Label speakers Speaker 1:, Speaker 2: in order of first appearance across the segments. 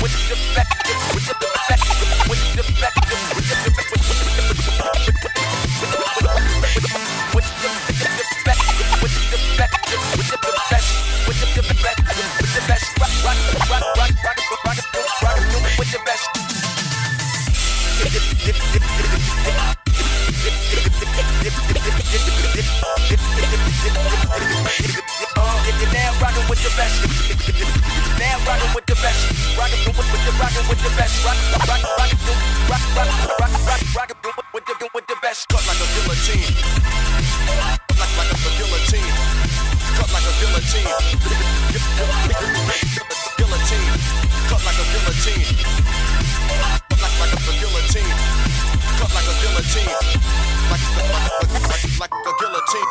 Speaker 1: with the effect, with the effect, with the effect, with the effect. with the best. Rock, rock, rock, rock, rock, rock, rock, rock, rock with the with the best. Cut like a guillotine. Like like a guillotine. Cut like a guillotine. Guillotine. Cut like a guillotine. Like like a guillotine. Cut like a guillotine. Like like like a guillotine.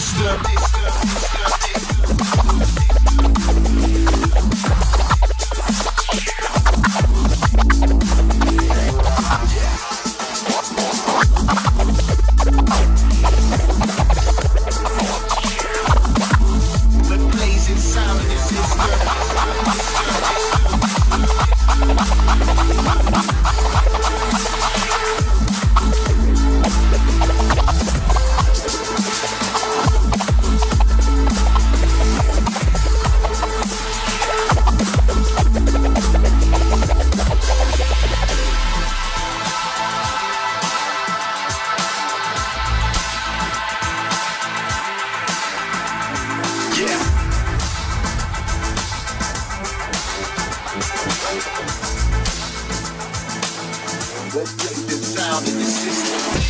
Speaker 1: sister. brothers and sisters.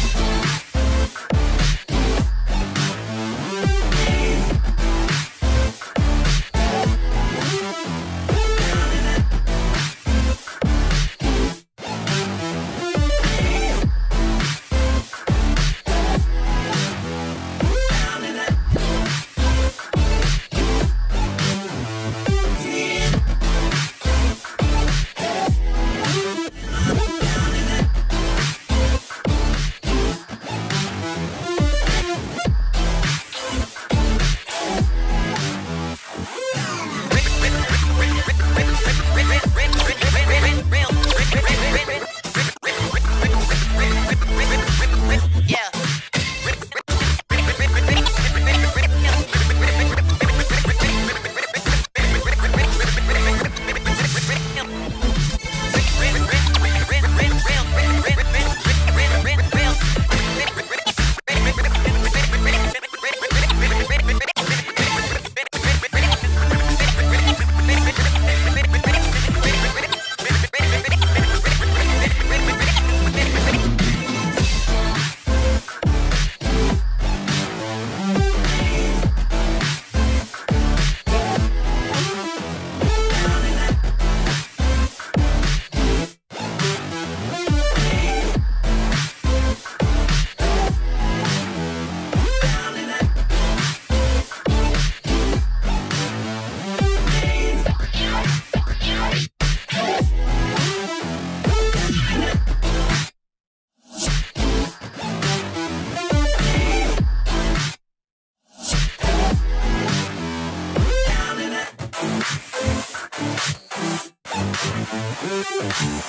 Speaker 1: Thank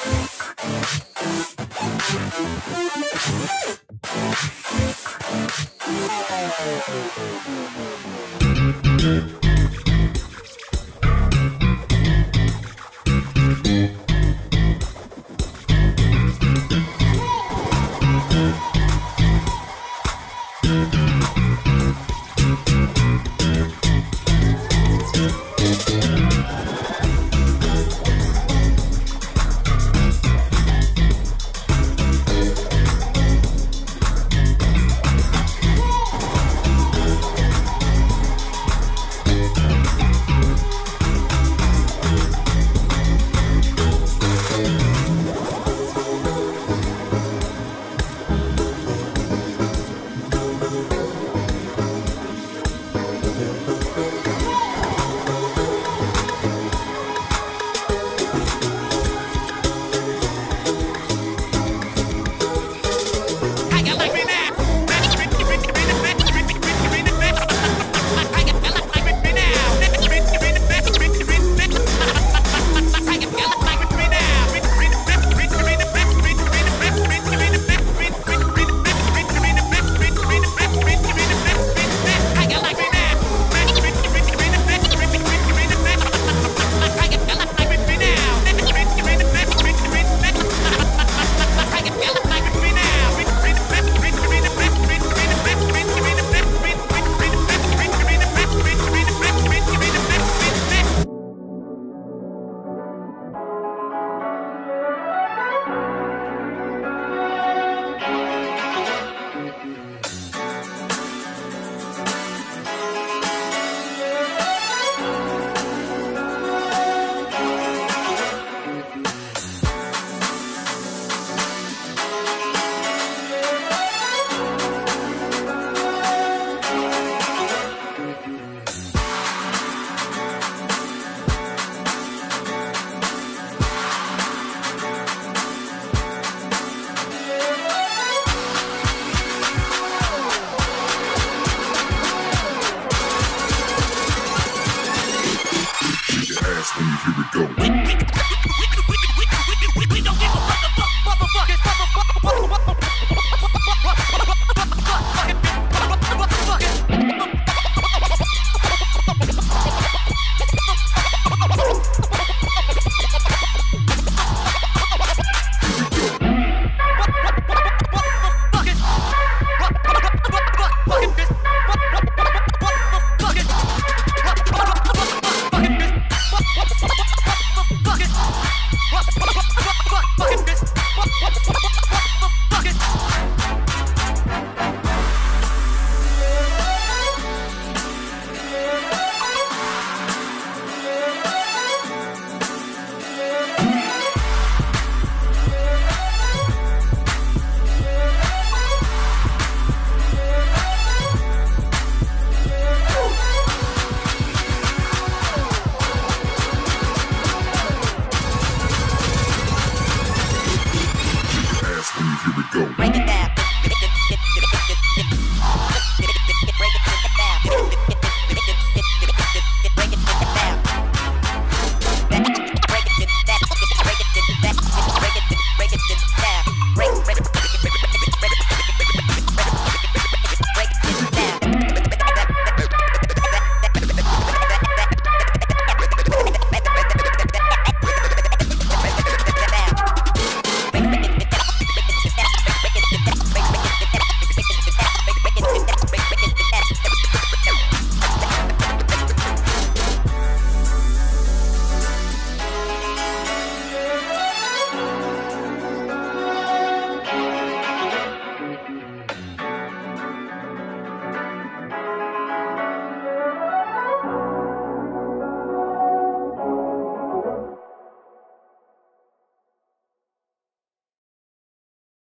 Speaker 1: you.
Speaker 2: here we go.
Speaker 1: Break it down.